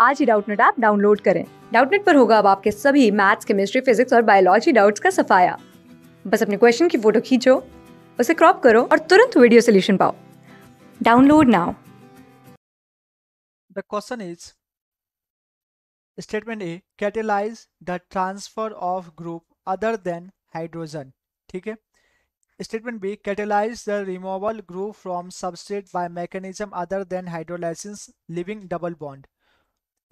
आज ही Doubtnut app download करें। डाउटनेट पर होगा अब आपके सभी मैथ्स, केमिस्ट्री, फिजिक्स और बायोलॉजी डाउट्स का सफाया। बस अपने क्वेश्चन की फ़ोटो खींचो, उसे क्रॉप करो और तुरंत वीडियो सोल्यूशन पाओ। Download now. Statement A catalyse the transfer of group other than hydrogen ठीक है? Statement B catalyse the removal group from substrate by mechanism other than hydrolysis leaving double bond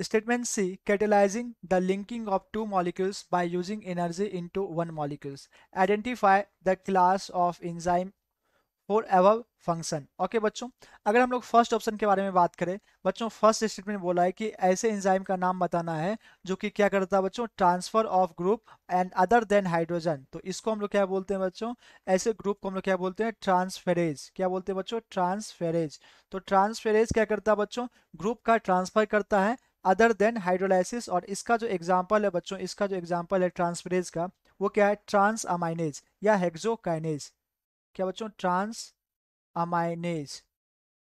Statement C, catalyzing the linking of two molecules by using energy into one molecules. Identify the class of enzyme for ever function okay बच्चों, अगर हम लोग first option के बारे में बात करें, बच्चों फ़र्स्ट स्टेटमेंट बोला है कि ऐसे एंजाइम का नाम बताना है जो कि क्या करता है बच्चों transfer of group and other than hydrogen तो इसको हम लोग क्या बोलते हैं बच्चों? ऐसे ग्रुप को हम लोग क्या बोलते हैं? ट्रांसफेरेज क्या बोलते हैं बच्चों? ट्रांसफेरेज तो ट्रांसफेरेज क्या करता है बच्चों? ग्रुप का ट्रांसफ़र करता है अदर देन हाइड्रोलाइसिस और इसका जो एग्ज़ाम्पल है बच्चों, इसका जो एग्ज़ाम्पल है ट्रांसफरेज का, वो क्या है? ट्रांस अमाइनेज या हेक्सोकाइनेज क्या बच्चों? ट्रांस अमाइनेज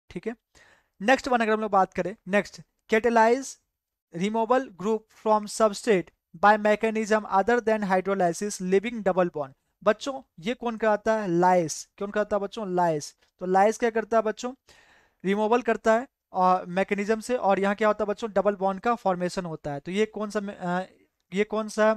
ठीक है? नेक्स्ट वन अगर हम लोग बात करें next catalyse removal group from substrate by mechanism other than hydrolysis leaving double bond बच्चों, ये कौन कराता है? लाइस कौन कराता है बच्चों? लाइस तो लाइस क्या करता है बच्चों? रिमूवल करता है। मैकेनिज्म से और यहाँ क्या होता है बच्चों? डबल बॉन्ड का फॉर्मेशन होता है। तो ये कौन सा ये कौन सा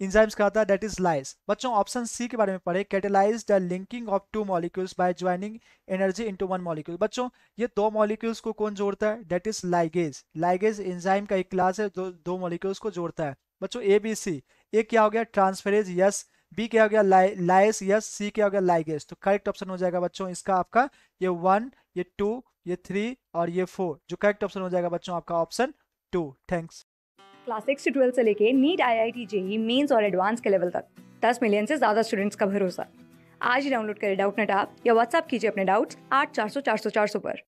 इंजाइम्स का आता है? दैट इज़ लाइस बच्चों ऑप्शन सी के बारे में पढ़े। Catalyse the linking of two molecules by joining energy into one molecule बच्चों, ये दो मॉलिक्यूल्स को कौन जोड़ता है? That is ligase ligase enzyme का एक क्लास है जो दो मॉलिक्यूल्स को जोड़ता है। बच्चों ए बी सी ए क्या हो गया? ट्रांसफेरेज यस बी क्या हो गया? लाइस यस सी क्या हो गया? लाइगेस तो करेक्ट ऑप्शन हो जाएगा बच्चों इसका आपका ये वन ये टू ये थ्री और ये फोर जो करेक्ट ऑप्शन हो जाएगा बच्चों आपका option two thanks class six से ट्वेल्थ से लेके NEET I I T JEE mains और एडवांस के लेवल तक. दस मिलियन से ज़्यादा स्टूडेंट्स का भरोसा. आज ही डाउनलोड करें डाउट नेट आप या व्हाट्सअप कीजिए अपने डाउट्स आठ चार सौ चार सौ चार सौ पर.